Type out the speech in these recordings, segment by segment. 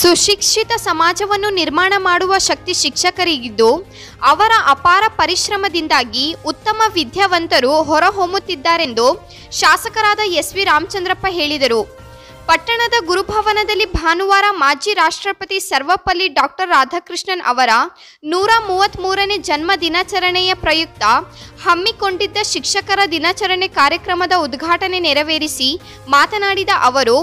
ಸುಶಿಕ್ಷಿತ ಸಮಾಜವನ್ನು ನಿರ್ಮಾಣ ಮಾಡುವ ಶಕ್ತಿ ಶಿಕ್ಷಕರಿಗಿದ್ದು, ಅವರ ಅಪಾರ ಪರಿಶ್ರಮದಿಂದಾಗಿ ಉತ್ತಮ ವಿದ್ಯಾವಂತರು ಹೊರಹೊಮ್ಮುತ್ತಿದ್ದಾರೆಂದು ಶಾಸಕರಾದ ಎಸ್ ವಿ ರಾಮಚಂದ್ರಪ್ಪ ಹೇಳಿದರು. ಪಟ್ಟಣದ ಗುರುಭವನದಲ್ಲಿ ಭಾನುವಾರ ಮಾಜಿ ರಾಷ್ಟ್ರಪತಿ ಸರ್ವಪಲ್ಲಿ ಡಾಕ್ಟರ್ ರಾಧಾಕೃಷ್ಣನ್ ಅವರ ನೂರ ಮೂವತ್ತ್ಮೂರನೇ ಜನ್ಮ ದಿನಾಚರಣೆಯ ಪ್ರಯುಕ್ತ ಹಮ್ಮಿಕೊಂಡಿದ್ದ ಶಿಕ್ಷಕರ ದಿನಾಚರಣೆ ಕಾರ್ಯಕ್ರಮದ ಉದ್ಘಾಟನೆ ನೆರವೇರಿಸಿ ಮಾತನಾಡಿದ ಅವರು,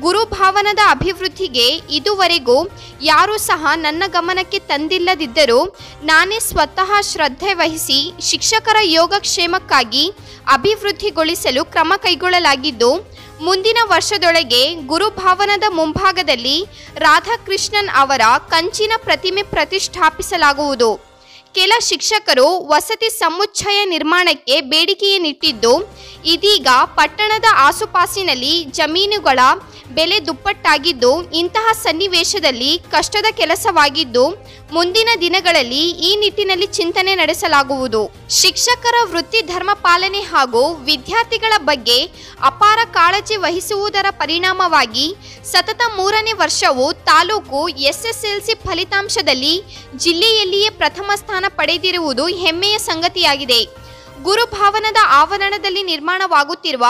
ಗುರುಭವನದ ಅಭಿವೃದ್ಧಿಗೆ ಇದುವರೆಗೂ ಯಾರೂ ಸಹ ನನ್ನ ಗಮನಕ್ಕೆ ತಂದಿಲ್ಲದಿದ್ದರೂ ನಾನೇ ಸ್ವತಃ ಶ್ರದ್ಧೆ ವಹಿಸಿ ಶಿಕ್ಷಕರ ಯೋಗಕ್ಷೇಮಕ್ಕಾಗಿ ಅಭಿವೃದ್ಧಿಗೊಳಿಸಲು ಕ್ರಮ ಕೈಗೊಳ್ಳಲಾಗಿದ್ದು ಮುಂದಿನ ವರ್ಷದೊಳಗೆ ಗುರುಭವನದ ಮುಂಭಾಗದಲ್ಲಿ ರಾಧಾಕೃಷ್ಣನ್ ಅವರ ಕಂಚಿನ ಪ್ರತಿಮೆ ಪ್ರತಿಷ್ಠಾಪಿಸಲಾಗುವುದು. ಕೆಲ ಶಿಕ್ಷಕರು ವಸತಿ ಸಮುಚ್ಚಯ ನಿರ್ಮಾಣಕ್ಕೆ ಬೇಡಿಕೆಯನ್ನಿಟ್ಟಿದ್ದು, ಇದೀಗ ಪಟ್ಟಣದ ಆಸುಪಾಸಿನಲ್ಲಿ ಜಮೀನುಗಳ ಬೆಲೆ ದುಪ್ಪಟ್ಟಾಗಿದ್ದು ಇಂತಹ ಸನ್ನಿವೇಶದಲ್ಲಿ ಕಷ್ಟದ ಕೆಲಸವಾಗಿದ್ದು ಮುಂದಿನ ದಿನಗಳಲ್ಲಿ ಈ ನಿಟ್ಟಿನಲ್ಲಿ ಚಿಂತನೆ ನಡೆಸಲಾಗುವುದು. ಶಿಕ್ಷಕರ ವೃತ್ತಿ ಧರ್ಮ ಪಾಲನೆ ಹಾಗೂ ವಿದ್ಯಾರ್ಥಿಗಳ ಬಗ್ಗೆ ಅಪಾರ ಕಾಳಜಿ ವಹಿಸುವುದರ ಪರಿಣಾಮವಾಗಿ ಸತತ ಮೂರನೇ ವರ್ಷವು ತಾಲೂಕು ಎಸ್ಎಸ್ಎಲ್ಸಿ ಫಲಿತಾಂಶದಲ್ಲಿ ಜಿಲ್ಲೆಯಲ್ಲಿಯೇ ಪ್ರಥಮ ಸ್ಥಾನ ಪಡೆದಿರುವುದು ಹೆಮ್ಮೆಯ ಸಂಗತಿಯಾಗಿದೆ. ಗುರುಭಾವನದ ಆವರಣದಲ್ಲಿ ನಿರ್ಮಾಣವಾಗುತ್ತಿರುವ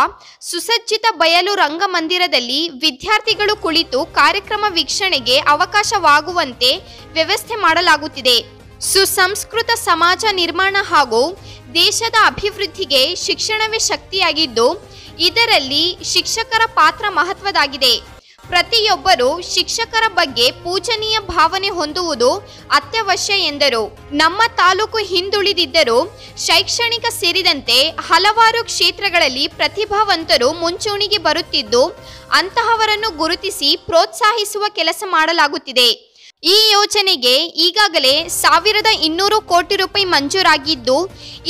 ಸುಸಜ್ಜಿತ ಬಯಲು ರಂಗಮಂದಿರದಲ್ಲಿ ವಿದ್ಯಾರ್ಥಿಗಳು ಕುಳಿತು ಕಾರ್ಯಕ್ರಮ ವೀಕ್ಷಣೆಗೆ ಅವಕಾಶವಾಗುವಂತೆ ವ್ಯವಸ್ಥೆ ಮಾಡಲಾಗುತ್ತಿದೆ. ಸುಸಂಸ್ಕೃತ ಸಮಾಜ ನಿರ್ಮಾಣ ಹಾಗೂ ದೇಶದ ಅಭಿವೃದ್ಧಿಗೆ ಶಿಕ್ಷಣವೇ ಶಕ್ತಿಯಾಗಿದ್ದು, ಇದರಲ್ಲಿ ಶಿಕ್ಷಕರ ಪಾತ್ರ ಮಹತ್ವದಾಗಿದೆ. ಪ್ರತಿಯೊಬ್ಬರು ಶಿಕ್ಷಕರ ಬಗ್ಗೆ ಪೂಜನೀಯ ಭಾವನೆ ಹೊಂದುವುದು ಅತ್ಯವಶ್ಯ ಎಂದರು. ನಮ್ಮ ತಾಲೂಕು ಹಿಂದುಳಿದಿದ್ದರೂ ಶೈಕ್ಷಣಿಕ ಸೇರಿದಂತೆ ಹಲವಾರು ಕ್ಷೇತ್ರಗಳಲ್ಲಿ ಪ್ರತಿಭಾವಂತರು ಮುಂಚೂಣಿಗೆ ಬರುತ್ತಿದ್ದು, ಅಂತಹವರನ್ನು ಗುರುತಿಸಿ ಪ್ರೋತ್ಸಾಹಿಸುವ ಕೆಲಸ ಮಾಡಲಾಗುತ್ತಿದೆ. ಈ ಯೋಜನೆಗೆ ಈಗಾಗಲೇ ಸಾವಿರದ ಇನ್ನೂರು ಕೋಟಿ ರೂಪಾಯಿ ಮಂಜೂರಾಗಿದ್ದು,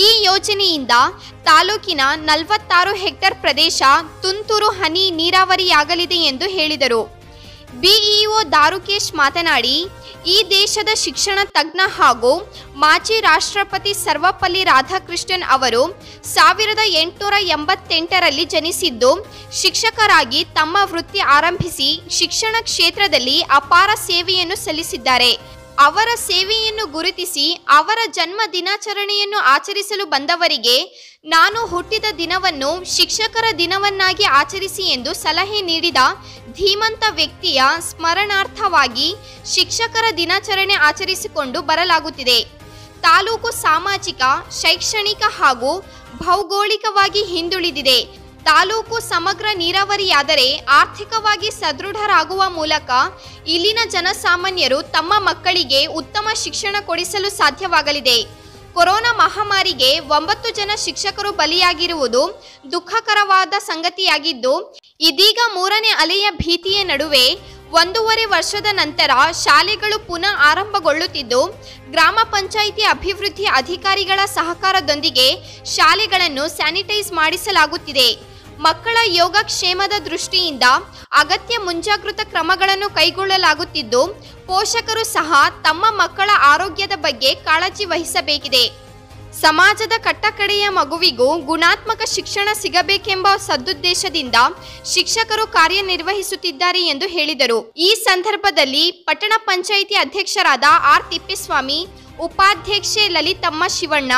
ಈ ಯೋಜನೆಯಿಂದ ತಾಲೂಕಿನ ನಲವತ್ತಾರು ಹೆಕ್ಟರ್ ಪ್ರದೇಶ ತುಂತುರು ಹನಿ ನೀರಾವರಿಯಾಗಲಿದೆ ಎಂದು ಹೇಳಿದರು. ಬಿಇಒ ದಾರುಕೇಶ್ ಮಾತನಾಡಿ ಈ ದೇಶದ ಶಿಕ್ಷಣ ತಜ್ಞ ಹಾಗೂ ಮಾಜಿ ರಾಷ್ಟ್ರಪತಿ ಸರ್ವಪಲ್ಲಿ ರಾಧಾಕೃಷ್ಣನ್ ಅವರು ಸಾವಿರದ ಎಂಟುನೂರ ಎಂಬತ್ತೆಂಟರಲ್ಲಿ ಜನಿಸಿದ್ದು, ಶಿಕ್ಷಕರಾಗಿ ತಮ್ಮ ವೃತ್ತಿ ಆರಂಭಿಸಿ ಶಿಕ್ಷಣ ಕ್ಷೇತ್ರದಲ್ಲಿ ಅಪಾರ ಸೇವೆಯನ್ನು ಸಲ್ಲಿಸಿದ್ದಾರೆ. ಅವರ ಸೇವೆಯನ್ನು ಗುರುತಿಸಿ ಅವರ ಜನ್ಮ ದಿನಾಚರಣೆಯನ್ನು ಆಚರಿಸಲು ಬಂದವರಿಗೆ ನಾನು ಹುಟ್ಟಿದ ದಿನವನ್ನು ಶಿಕ್ಷಕರ ದಿನವನ್ನಾಗಿ ಆಚರಿಸಿ ಎಂದು ಸಲಹೆ ನೀಡಿದ ಧೀಮಂತ ವ್ಯಕ್ತಿಯ ಸ್ಮರಣಾರ್ಥವಾಗಿ ಶಿಕ್ಷಕರ ದಿನಾಚರಣೆ ಆಚರಿಸಿಕೊಂಡು ಬರಲಾಗುತ್ತಿದೆ. ತಾಲೂಕು ಸಾಮಾಜಿಕ, ಶೈಕ್ಷಣಿಕ ಹಾಗೂ ಭೌಗೋಳಿಕವಾಗಿ ಹಿಂದುಳಿದಿದೆ. ತಾಲೂಕು ಸಮಗ್ರ ನೀರಾವರಿಯಾದರೆ ಆರ್ಥಿಕವಾಗಿ ಸದೃಢರಾಗುವ ಮೂಲಕ ಇಲ್ಲಿನ ಜನಸಾಮಾನ್ಯರು ತಮ್ಮ ಮಕ್ಕಳಿಗೆ ಉತ್ತಮ ಶಿಕ್ಷಣ ಕೊಡಿಸಲು ಸಾಧ್ಯವಾಗಲಿದೆ. ಕೊರೋನಾ ಮಹಾಮಾರಿಗೆ ಒಂಬತ್ತು ಜನ ಶಿಕ್ಷಕರು ಬಲಿಯಾಗಿರುವುದು ದುಃಖಕರವಾದ ಸಂಗತಿಯಾಗಿದ್ದು, ಇದೀಗ ಮೂರನೇ ಅಲೆಯ ಭೀತಿಯ ನಡುವೆ ಒಂದೂವರೆ ವರ್ಷದ ನಂತರ ಶಾಲೆಗಳು ಪುನಃ ಆರಂಭಗೊಳ್ಳುತ್ತಿದ್ದು, ಗ್ರಾಮ ಪಂಚಾಯಿತಿ ಅಭಿವೃದ್ಧಿ ಅಧಿಕಾರಿಗಳ ಸಹಕಾರದೊಂದಿಗೆ ಶಾಲೆಗಳನ್ನು ಸ್ಯಾನಿಟೈಸ್ ಮಾಡಿಸಲಾಗುತ್ತಿದೆ. ಮಕ್ಕಳ ಯೋಗಕ್ಷೇಮದ ದೃಷ್ಟಿಯಿಂದ ಅಗತ್ಯ ಮುಂಜಾಗೃತ ಕ್ರಮಗಳನ್ನು ಕೈಗೊಳ್ಳಲಾಗುತ್ತಿದ್ದು, ಪೋಷಕರು ಸಹ ತಮ್ಮ ಮಕ್ಕಳ ಆರೋಗ್ಯದ ಬಗ್ಗೆ ಕಾಳಜಿ ವಹಿಸಬೇಕಿದೆ. ಸಮಾಜದ ಕಟ್ಟಕಡೆಯ ಮಗುವಿಗೂ ಗುಣಾತ್ಮಕ ಶಿಕ್ಷಣ ಸಿಗಬೇಕೆಂಬ ಸದುದ್ದೇಶದಿಂದ ಶಿಕ್ಷಕರು ಕಾರ್ಯನಿರ್ವಹಿಸುತ್ತಿದ್ದಾರೆ ಎಂದು ಹೇಳಿದರು. ಈ ಸಂದರ್ಭದಲ್ಲಿ ಪಟ್ಟಣ ಪಂಚಾಯಿತಿ ಅಧ್ಯಕ್ಷರಾದ ಆರ್ ತಿಪ್ಪೇಸ್ವಾಮಿ ಉಪಾಧ್ಯಕ್ಷೆ ಲಲಿತಮ್ಮ ಶಿವಣ್ಣ,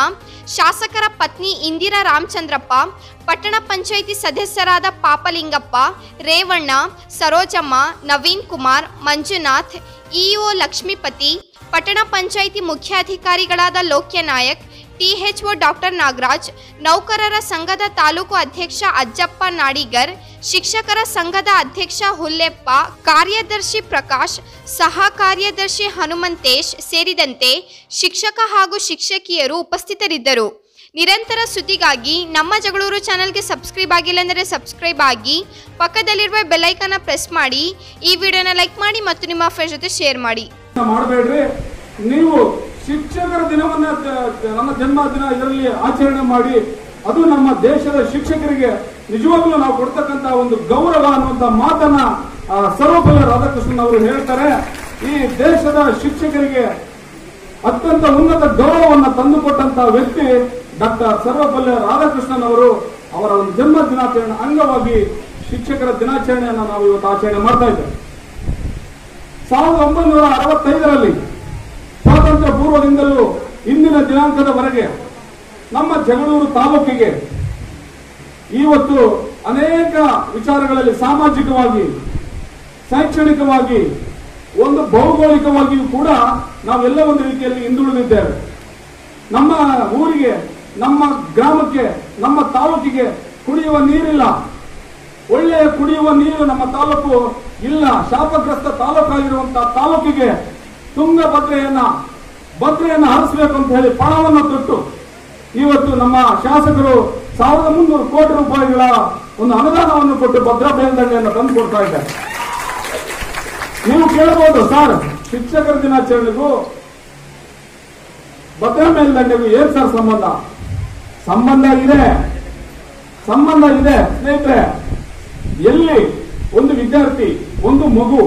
ಶಾಸಕರ ಪತ್ನಿ ಇಂದಿರಾ ರಾಮಚಂದ್ರಪ್ಪ, ಪಟ್ಟಣ ಪಂಚಾಯಿತಿ ಸದಸ್ಯರಾದ ಪಾಪಲಿಂಗಪ್ಪ, ರೇವಣ್ಣ, ಸರೋಜಮ್ಮ, ನವೀನ್ ಕುಮಾರ್, ಮಂಜುನಾಥ್, ಇಒ ಲಕ್ಷ್ಮೀಪತಿ, ಪಟ್ಟಣ ಪಂಚಾಯಿತಿ ಮುಖ್ಯಾಧಿಕಾರಿಗಳಾದ ಲೋಕ್ಯನಾಯಕ್ ಟಿಎಚ್ಒ ಡಾಕ್ಟರ್ ನಾಗರಾಜ್, ನೌಕರರ ಸಂಘದ ತಾಲೂಕು ಅಧ್ಯಕ್ಷ ಅಜ್ಜಪ್ಪ ನಾಡಿಗರ್, ಶಿಕ್ಷಕರ ಸಂಘದ ಅಧ್ಯಕ್ಷ ಹುಲ್ಲೆಪ್ಪ, ಕಾರ್ಯದರ್ಶಿ ಪ್ರಕಾಶ್, ಸಹ ಕಾರ್ಯದರ್ಶಿ ಹನುಮಂತೇಶ್ ಸೇರಿದಂತೆ ಶಿಕ್ಷಕ ಹಾಗೂ ಶಿಕ್ಷಕಿಯರು ಉಪಸ್ಥಿತರಿದ್ದರು. ನಿರಂತರ ಸುದ್ದಿಗಾಗಿ ನಮ್ಮ ಜಗಳೂರು ಚಾನೆಲ್ಗೆ ಸಬ್ಸ್ಕ್ರೈಬ್ ಆಗಿಲ್ಲ ಅಂದರೆ ಸಬ್ಸ್ಕ್ರೈಬ್ ಆಗಿ, ಪಕ್ಕದಲ್ಲಿರುವ ಬೆಲ್ಲೈಕನ್ನ ಪ್ರೆಸ್ ಮಾಡಿ, ಈ ವಿಡಿಯೋನ ಲೈಕ್ ಮಾಡಿ ಮತ್ತು ನಿಮ್ಮ ಫ್ರೆಂಡ್ ಜೊತೆ ಶೇರ್ ಮಾಡಿ. ಮಾಡಬೇಡ್ರಿ. ನೀವು ಶಿಕ್ಷಕರ ದಿನವನ್ನ ನಮ್ಮ ಜನ್ಮ ದಿನ ಇದರಲ್ಲಿ ಆಚರಣೆ ಮಾಡಿ, ಅದು ನಮ್ಮ ದೇಶದ ಶಿಕ್ಷಕರಿಗೆ ನಿಜವಾಗ್ಲೂ ನಾವು ಕೊಡ್ತಕ್ಕಂತ ಒಂದು ಗೌರವ ಅನ್ನುವಂತ ಮಾತನ್ನ ಸರ್ವಪಲ್ಲ ಸರ್ವಪಲ್ಲಿ ರಾಧಾಕೃಷ್ಣನ್ ಅವರು ಹೇಳ್ತಾರೆ. ಈ ದೇಶದ ಶಿಕ್ಷಕರಿಗೆ ಅತ್ಯಂತ ಉನ್ನತ ಗೌರವವನ್ನು ತಂದುಕೊಟ್ಟಂತ ವ್ಯಕ್ತಿ ಡಾಕ್ಟರ್ ಸರ್ವಪಲ್ಲಿ ರಾಧಾಕೃಷ್ಣನ್ ಅವರು. ಅವರ ಒಂದು ಜನ್ಮ ದಿನಾಚರಣೆ ಅಂಗವಾಗಿ ಶಿಕ್ಷಕರ ದಿನಾಚರಣೆಯನ್ನು ನಾವು ಇವತ್ತು ಆಚರಣೆ ಮಾಡ್ತಾ ಇದ್ದೇವೆ. ಸಾವಿರದ ಒಂಬೈನೂರ ಅರವತ್ತೈದರಲ್ಲಿ ಸ್ವಾತಂತ್ರ್ಯ ಪೂರ್ವದಿಂದಲೂ ಇಂದಿನ ದಿನಾಂಕದವರೆಗೆ ನಮ್ಮ ಜಗಳೂರು ತಾಲೂಕಿಗೆ ಇವತ್ತು ಅನೇಕ ವಿಚಾರಗಳಲ್ಲಿ ಸಾಮಾಜಿಕವಾಗಿ, ಶೈಕ್ಷಣಿಕವಾಗಿ, ಒಂದು ಭೌಗೋಳಿಕವಾಗಿಯೂ ಕೂಡ ನಾವೆಲ್ಲ ಒಂದು ರೀತಿಯಲ್ಲಿ ಹಿಂದುಳಿದಿದ್ದೇವೆ. ನಮ್ಮ ಊರಿಗೆ, ನಮ್ಮ ಗ್ರಾಮಕ್ಕೆ, ನಮ್ಮ ತಾಲೂಕಿಗೆ ಕುಡಿಯುವ ನೀರಿಲ್ಲ. ಒಳ್ಳೆಯ ಕುಡಿಯುವ ನೀರು ನಮ್ಮ ತಾಲೂಕು ಇಲ್ಲ. ಶಾಪಗ್ರಸ್ತ ತಾಲೂಕಾಗಿರುವಂತಹ ತಾಲೂಕಿಗೆ ತುಂಗಭದ್ರೆಯನ್ನ ಭದ್ರೆಯನ್ನ ಹರಿಸಬೇಕು ಅಂತ ಹೇಳಿ ಪಣವನ್ನು ತೊಟ್ಟು ಇವತ್ತು ನಮ್ಮ ಶಾಸಕರು ಸಾವಿರದ ಮುನ್ನೂರು ಕೋಟಿ ರೂಪಾಯಿಗಳ ಒಂದು ಅನುದಾನವನ್ನು ಕೊಟ್ಟು ಭದ್ರಾ ಮೇಲ್ದಂಡೆಯನ್ನು ತಂದು ಕೊಡ್ತಾ ಇದ್ದಾರೆ. ನೀವು ಕೇಳಬಹುದು ಸರ್, ಶಿಕ್ಷಕರ ದಿನಾಚರಣೆಗೂ ಭದ್ರಾ ಮೇಲ್ದಂಡೆಗೂ ಏನ್ ಸರ್ ಸಂಬಂಧ? ಸಂಬಂಧ ಇದೆ. ಸಂಬಂಧ ಇದೆ, ಸ್ನೇಹಿತರೆ. ಎಲ್ಲಿ ಒಂದು ವಿದ್ಯಾರ್ಥಿ, ಒಂದು ಮಗು,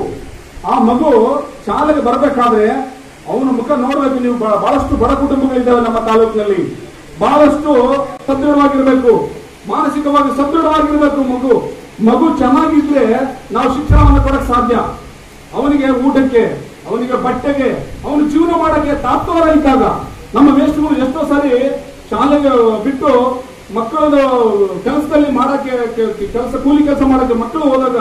ಆ ಮಗು ಶಾಲೆಗೆ ಬರಬೇಕಾದ್ರೆ ಅವನ ಮುಖ ನೋಡ್ಬೇಕು, ನೀವು ಬಹಳ- ಬಹಳಷ್ಟು ಬಡ ಕುಟುಂಬಗಳಿದ್ದಾವೆ ನಮ್ಮ ತಾಲೂಕಿನಲ್ಲಿ. ಬಹಳಷ್ಟು ಸದೃಢವಾಗಿರ್ಬೇಕು, ಮಾನಸಿಕವಾಗಿ ಸದೃಢವಾಗಿರ್ಬೇಕು ಮಗು. ಮಗು ಚೆನ್ನಾಗಿದ್ರೆ ನಾವು ಶಿಕ್ಷಣವನ್ನು ಕೊಡಕ್ ಸಾಧ್ಯ. ಅವನಿಗೆ ಊಟಕ್ಕೆ, ಅವನಿಗೆ ಬಟ್ಟೆಗೆ, ಅವನು ಜೀವನ ಮಾಡಕ್ಕೆ ತಾತ್ವರ ಇದ್ದಾಗ. ನಮ್ಮ ಮೇಷ್ಟ್ರು ಎಷ್ಟೋ ಸಾರಿ ಶಾಲೆಗೆ ಬಿಟ್ಟು ಮಕ್ಕಳದು ಕೆಲಸದಲ್ಲಿ ಮಾಡಕ್ಕೆ ಕೆಲಸ, ಕೂಲಿ ಕೆಲಸ ಮಾಡಕ್ಕೆ ಮಕ್ಕಳು ಹೋದಾಗ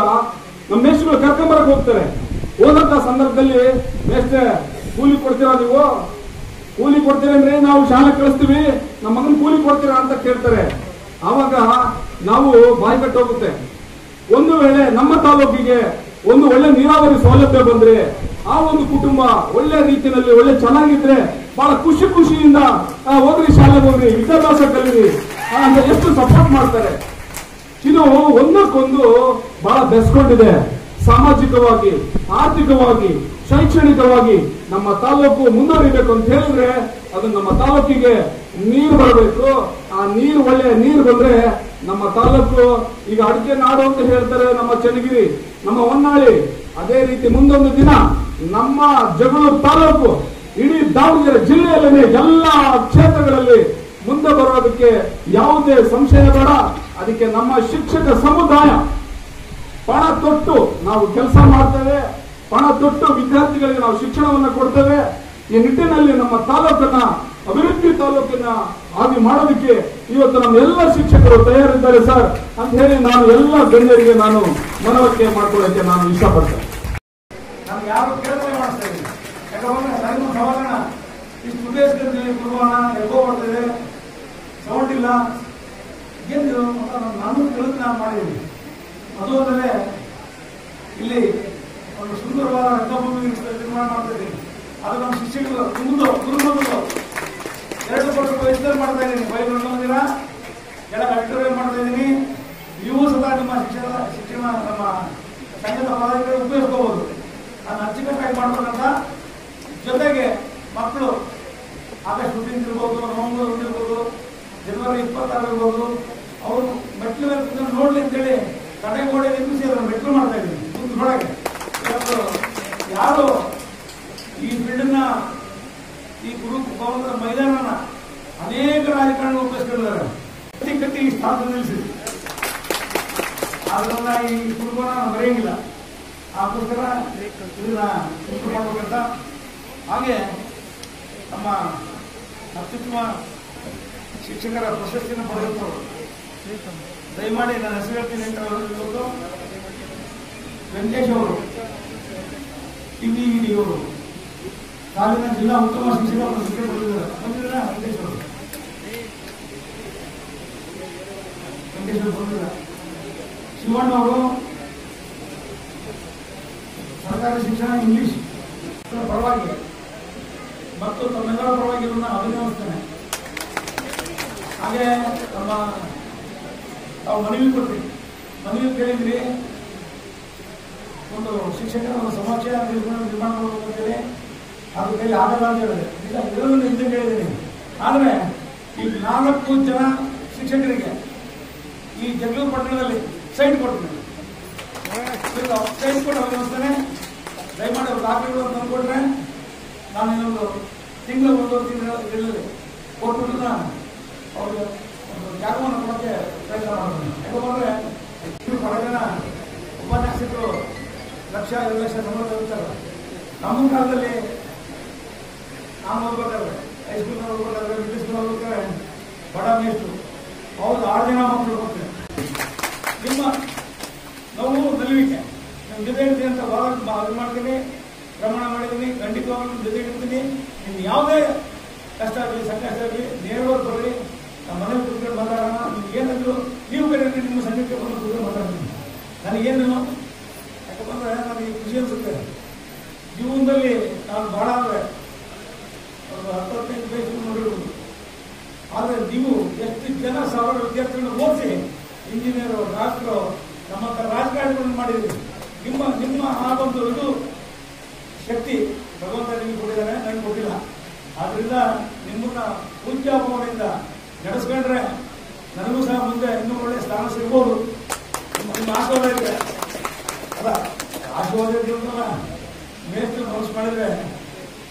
ನಮ್ಮ ಮೇಷ್ಟ್ರು ಕರ್ಕೊಂಬರಕ್ ಹೋಗ್ತಾರೆ. ಹೋದಂತ ಸಂದರ್ಭದಲ್ಲಿ ಮೇಷ್ಟ್ರೆ ಕೂಲಿ ಕೊಡ್ತೀರಾ ನೀವು? ಕೂಲಿ ಕೊಡ್ತೀರಂದ್ರೆ ನಾವು ಶಾಲೆ ಕಳಿಸ್ತೀವಿ, ನಮ್ಮ ಮಗನ ಕೂಲಿ ಕೊಡ್ತೀರಾ ಅಂತ ಕೇಳ್ತಾರೆ. ಆವಾಗ ನಾವು ಬಾಯಿ ಕಟ್ಟೋಗುತ್ತೆ ಒಂದು ವೇಳೆ ನಮ್ಮ ತಾಲೂಕಿಗೆ ಒಂದು ಒಳ್ಳೆ ನೀರಾವರಿ ಸೌಲಭ್ಯ ಬಂದ್ರೆ, ಆ ಒಂದು ಕುಟುಂಬ ಒಳ್ಳೆ ರೀತಿಯಲ್ಲಿ, ಒಳ್ಳೆ ಚೆನ್ನಾಗಿದ್ರೆ ಬಹಳ ಖುಷಿ ಖುಷಿಯಿಂದ ಹೋಗ್ರಿ ಶಾಲೆಗೆ ಹೋಗ್ರಿ ವಿದ್ಯಾಭ್ಯಾಸ ಕಲೀರಿ ಅಂತ ಎಷ್ಟು ಸಪೋರ್ಟ್ ಮಾಡ್ತಾರೆ. ಇದು ಒಂದಕ್ಕೊಂದು ಬಹಳ ಬೆಸ್ಕೊಂಡಿದೆ. ಸಾಮಾಜಿಕವಾಗಿ, ಆರ್ಥಿಕವಾಗಿ ಶೈಕ್ಷಣಿಕವಾಗಿ ನಮ್ಮ ತಾಲೂಕು ಮುಂದುವರಿಬೇಕು ಅಂತ ಹೇಳಿದ್ರೆ ಅದು ನಮ್ಮ ತಾಲೂಕಿಗೆ ನೀರು ಬರಬೇಕು. ಆ ನೀರು ಒಳ್ಳೆಯ ನೀರು ಬಂದ್ರೆ ನಮ್ಮ ತಾಲೂಕು ಈಗ ಅಡಿಕೆ ನಾಡು ಅಂತ ಹೇಳ್ತಾರೆ ನಮ್ಮ ಚನ್ನಗಿರಿ, ನಮ್ಮ ಹೊನ್ನಾಳಿ. ಅದೇ ರೀತಿ ಮುಂದೊಂದು ದಿನ ನಮ್ಮ ಜಗಳೂರು ತಾಲೂಕು, ಇಡೀ ದಾವಣಗೆರೆ ಜಿಲ್ಲೆಯಲ್ಲಿ ಎಲ್ಲ ಕ್ಷೇತ್ರಗಳಲ್ಲಿ ಮುಂದೆ ಬರೋದಕ್ಕೆ ಯಾವುದೇ ಸಂಶಯ ಬೇಡ. ಅದಕ್ಕೆ ನಮ್ಮ ಶಿಕ್ಷಕ ಸಮುದಾಯ ಪಣ ತೊಟ್ಟು ನಾವು ಕೆಲಸ ಮಾಡ್ತೇವೆ. ಪಣ ದೊಡ್ಡ ವಿದ್ಯಾರ್ಥಿಗಳಿಗೆ ನಾವು ಶಿಕ್ಷಣವನ್ನು ಕೊಡ್ತೇವೆ. ಈ ನಿಟ್ಟಿನಲ್ಲಿ ನಮ್ಮ ತಾಲೂಕನ್ನ, ಅಭಿವೃದ್ಧಿ ತಾಲೂಕನ್ನ ಆಗಿ ಮಾಡೋದಕ್ಕೆ ಇವತ್ತು ನಮ್ಮ ಎಲ್ಲ ಶಿಕ್ಷಕರು ತಯಾರಿದ್ದಾರೆ ಸರ್ ಅಂತ ಹೇಳಿ ನಾನು ಎಲ್ಲ ಗಣ್ಯರಿಗೆ ನಾನು ಮನವರಿಕೆ ಮಾಡ್ಕೊಳ್ಳೋಕೆ ನಾನು ಇಷ್ಟಪಡ್ತೇನೆ. ನಾನು ಯಾರು ಕೆಲಸ ಮಾಡ್ತಾ ಇದ್ದೀನಿ. ಕೊಡುವಣ ನಾನು- ಅದು ಇಲ್ಲಿ ಒಂದು ಸುಂದರವಾದ ರಂಗಭೂಮಿ ನಿರ್ಮಾಣ ಮಾಡ್ತಾ ಇದ್ದೀನಿ. ಅದು ನಮ್ಮ ಶಿಕ್ಷಕರು ಕುಂದು ಕುರುಬರು ಎರಡು ಕೋಟಿ ರೂಪಾಯಿ ಇಷ್ಟಲ್ಲಿ ಮಾಡ್ತಾ ಇದ್ದೀನಿ. ಬೈಕ್ ರಂಗಮಂದಿರ ಎಲ್ಲ ಅಡಿಟೋರಿಯಂ ಮಾಡ್ತಾ ಇದ್ದೀನಿ. ನೀವು ಸದಾ ನಿಮ್ಮ ಶಿಕ್ಷಣ ಶಿಕ್ಷಣ ನಮ್ಮ ಸಂಘದ ಪದಾಧಿಕಾರಿ ಉಪಯೋಗಿಸ್ಕೋಬಹುದು ಅದನ್ನ ಅಚ್ಚುಕಟ್ಟಾಗಿ ಮಾಡ್ಬೇಕಂತ. ಜೊತೆಗೆ ಮಕ್ಕಳು ಆಗಸ್ಟ್ ಫಿಫ್ಟೀನ್ ಇರ್ಬೋದು ನವೆಂಬರ್ ಇರ್ಬೋದು, ಜನವರಿ ಇಪ್ಪತ್ತಾರು ಇರ್ಬೋದು. ಅವರು ಮೆಟ್ಲು ನೋಡ್ಲಿ ಅಂತೇಳಿ ತಡೆ ಗೋಡೆ ನಿರ್ಮಿಸಿ ಅದನ್ನು ಮೆಟ್ಲು ಮಾಡ್ತಾ ಇದ್ದೀನಿ. ಮುಂದೆ ಇವತ್ತು ಯಾರು ಈ ಬಿಲ್ಡನ್ನ ಈ ಗುರು ಭವನದ ಮೈದಾನನ ಅನೇಕ ರಾಜಕಾರಣ ಉಪಯೋಗಿಸ್ಕೊಂಡಿದ್ದಾರೆ. ಕಟ್ಟಿ ಕಟ್ಟಿ ಈ ಸ್ಥಾನ ನಿಲ್ಲಿಸಿದ್ರು ಅದನ್ನ ಈ ಕುರುಬನ ಬರೆಯಂಗಿಲ್ಲ ಆ ಇದನ್ನ ಮಾಡಬೇಕಂತ. ಹಾಗೆ ನಮ್ಮ ಅತ್ಯುತ್ತಮ ಶಿಕ್ಷಕರ ಪ್ರಶಸ್ತಿಯನ್ನು ಪಡೆದವರು ದಯಮಾಡಿ ನಾನು ಹೆಸರು ಹೇಳ್ತೀನಿ ಅಂತ ವೆಂಕಟೇಶ್ ಅವರು. ಟಿವಿ ವಿಡಿಯೋರು ಕಾಲಿನ ಜಿಲ್ಲಾ ಉತ್ತಮ ಶಿಕ್ಷಕ ಪ್ರಶಸ್ತಿ ಪಡೆದಿದ್ದಾರೆ. ಬಂದಿದ್ದೀರಾ ವೆಂಕಟೇಶ್ ಅವರು ವೆಂಕಟೇಶ್ ಅವರು ಶಿವಣ್ಣ ಅವರು ಸರ್ಕಾರಿ ಶಿಕ್ಷಣ ಇಂಗ್ಲಿಷ್. ಪರವಾಗಿ ಮತ್ತು ತಮ್ಮೆಲ್ಲರ ಪರವಾಗಿ ಇವರನ್ನ ಅಭಿನಂದಿಸ್ತೇನೆ ಹಾಗೆ ನಮ್ಮ ತಾವು ಮನವಿ ಕೊಡ್ರಿ ಮನವಿ ಕೇಳಿದ್ರಿ. ಒಂದು ಶಿಕ್ಷಣ ಒಂದು ಸಮಾಜ ನಿರ್ಮಾಣ ನಿರ್ಮಾಣ ಮಾಡಬೇಕು ಅದು ಅದ್ರ ಕೈಲಿ ಆಗಲ್ಲ ಅಂತ ಹೇಳಿದೆ. ಇಲ್ಲ ಇರೋದನ್ನ ಹಿಂದೆ ಕೇಳಿದ್ದೀನಿ ಆದರೆ ಈ ನಾಲ್ಕು ಜನ ಶಿಕ್ಷಕರಿಗೆ ಈ ಜಗಳೂರು ಪಟ್ಟಣದಲ್ಲಿ ಸೈಟ್ ಕೊಡ್ತೀನಿ. ಸೈಟ್ ಕೊಟ್ಟು ವ್ಯವಸ್ಥೆನೆ ದಯಮಾಡಿ ಅವ್ರ ದಾಖಲೆಗಳು ತಂದುಕೊಟ್ರೆ ನಾನು ಇನ್ನೊಂದು ತಿಂಗಳು ಒಂದು ತಿಂಗಳು ಇರಲಿಲ್ಲ ಕೊಟ್ಬಿಟ್ಟು ಅವ್ರಿಗೆ ಒಂದು ಜಾಗವನ್ನು ಕೊಡೋಕ್ಕೆ ಪ್ರಯತ್ನ ಮಾಡ್ತೀನಿ. ಯಾಕಂದ್ರೆ ಬಹಳ ಜನ ಉಪನ್ಯಾಸಕರು ಲಕ್ಷ ಎರಡು ಲಕ್ಷ ಸಂಬಳ ತಗೊಳ್ತಾರೆ ನಮ್ಮ ಕಾಲದಲ್ಲಿ ನಾನು ಓದ್ಬೇಕಾದ್ರೆ ಹೈಸ್ಕೂಲ್ ಓದ್ಬೇಕಾದ್ರೆ ಮಿಡ್ಲ್ ಸ್ಕೂಲ್ ಓದ್ಬೇಕಾದ್ರೆ ಬಡ ಮೇಸ್ಟ್ರು ಅವ್ರದ್ದು ಆರು ಜನ ಮಕ್ಕಳು ಬರ್ತಾರೆ ನಿಮ್ಮ ನೋವು, ನಲಿವಿಕೆ. ನಿಮ್ಮ ಜೊತೆ ಇರ್ತೀನಿ ಅಂತ ಭಾಳ ಇದು ಮಾಡ್ತೀನಿ, ಪ್ರಮಾಣ ಮಾಡಿದ್ದೀನಿ, ಖಂಡಿತವಾಗ್ಲೂ ಜೊತೆ ಇರ್ತೀನಿ. ನಿಮ್ಗೆ ಯಾವುದೇ ಕಷ್ಟ ಆಗಲಿ, ಸಂಕಷ್ಟ ಆಗಲಿ ನೇರವಾಗಿ ಬರಲಿ ನಮ್ಮ ಮನೆ ಕುತ್ಕೊಂಡು ಮಾತಾಡೋಣ. ನಿಮ್ಗೆ ಏನಾದ್ರು, ನೀವು ಕಡೆ ನಿಮ್ಮ ಸಂಘಕ್ಕೆ ಬಂದು ಕೂತ್ಕೊಂಡು ಮಾತಾಡ್ತೀನಿ. ನನಗೇನು ಯಾಕಂದ್ರೆ ನನಗೆ ಖುಷಿ ಅನ್ಸುತ್ತೆ ಜೀವನದಲ್ಲಿ ನಾನು ಭಾಳ ಅಂದರೆ ಒಂದು ಹತ್ತು ಹದಿನೈದು ವಯಸ್ಸು ನೋಡಿರ್ಬೋದು ಆದರೆ ನೀವು ಎಷ್ಟು ಜನ ಸಾವಿರ ವಿದ್ಯಾರ್ಥಿಗಳನ್ನ ಓದಿಸಿ ಇಂಜಿನಿಯರು ಡಾಕ್ಟ್ರು ನಮ್ಮಂಥ ರಾಜಕಾರಣಿಗಳನ್ನು ಮಾಡಿದ್ರಿ ನಿಮ್ಮ ಒಂದು ಇದು ಶಕ್ತಿ ಭಗವಂತ ನಿಮಗೆ ಕೊಟ್ಟಿದ್ದಾನೆ ನನಗೆ ಕೊಟ್ಟಿಲ್ಲ. ಆದ್ರಿಂದ ನಿಮ್ಮನ್ನ ಪೂಜ್ಯಾಭಾವನೆಯಿಂದ ನಡೆಸ್ಕೊಂಡ್ರೆ ನನಗೂ ಸಹ ಮುಂದೆ ಇನ್ನೂ ಒಳ್ಳೆ ಸ್ಥಾನ ಸಿಗ್ಬೋದು. ನಿಮ್ಮ ಆಶೀರ್ವಾದ ಇದೆ. ಅಲ್ಲ, ಆಶೀರ್ವಾದ ಇದ್ದಿರಲ್ಲ ಮೇಸ್ತ್ರಿ ಮನಸ್ಸು ಮಾಡಿದ್ರೆ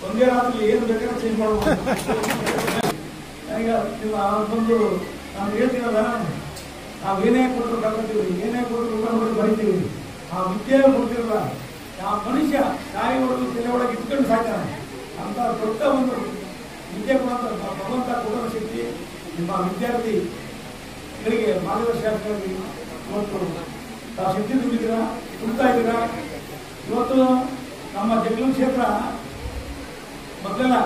ಒಂದೇ ರಾತ್ರಿ ಏನು ಬೇಕಾದ್ರೆ ಚೇಂಜ್ ಮಾಡ್ಬೋದು. ನನಗೆ ನಿಮ್ಮ ಬಂದು ನಾನು ಹೇಳ್ತೀನಲ್ಲ, ನಾವು ಏನೇ ಕೊಟ್ಟರು ಕಲ್ಕೊತೀವಿ ಏನೇ ಕೊಟ್ಟರು ಬರಿತೀವಿ. ಆ ವಿದ್ಯೆ ಕೊಡ್ತಿರಲ್ಲ ಆ ಮನುಷ್ಯ ತಾಯಿ ಒಳಗೆ ತಲೆ ಒಳಗೆ ಇಟ್ಕೊಂಡು ಸಾಯ್ತಾನೆ. ಅಂತ ದೊಡ್ಡ ಒಂದು ವಿದ್ಯೆ ಕೊಡುವಂಥ ಭಗವಂತ ಕೊಡೋ ಶಕ್ತಿ ನಿಮ್ಮ ವಿದ್ಯಾರ್ಥಿಗಳಿಗೆ ಮಾರ್ಗದರ್ಶಕರಾಗಿ ಇವತ್ತು ತಾವು ಶಕ್ತಿ ತುಂಬಿದ್ದೀರಾ ತುಂಬ್ತಾ ಇದ್ದೀರಾ? ಇವತ್ತು ನಮ್ಮ ಜಗಳೂರು ಕ್ಷೇತ್ರ ಮೊದಲೆಲ್ಲ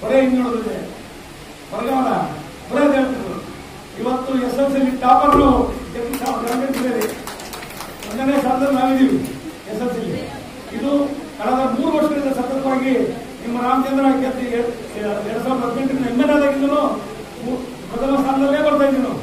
ಹೊರೆ ಹಿಂಗೆ ನೋಡೋದಿದೆ ಬರಗಾಲ ಬರೇ ಹೇಳ್ತಿದ್ರು. ಇವತ್ತು ಎಸ್ ಎಲ್ ಸಿ ಟಾಪರ್ನು ಗಮನಿಸಿದ್ದೇವೆ ಒಂದನೇ ಸ್ಥಾನದಲ್ಲಿ ನಾವಿದ್ದೀವಿ. ಕಳೆದ ಮೂರು ವರ್ಷಗಳಿಂದ ಸತತವಾಗಿ ನಿಮ್ಮ ರಾಮಚಂದ್ರ ಎರಡ್ ಸಾವಿರದ ಹದಿನೆಂಟರಿಂದ ಎಂ ಎಲ್ ಆದಾಗಿಂದಲೂ ಪ್ರಥಮ ಸ್ಥಾನದಲ್ಲೇ ಬರ್ತಾ ಇದ್ದೀವಿ ನಾವು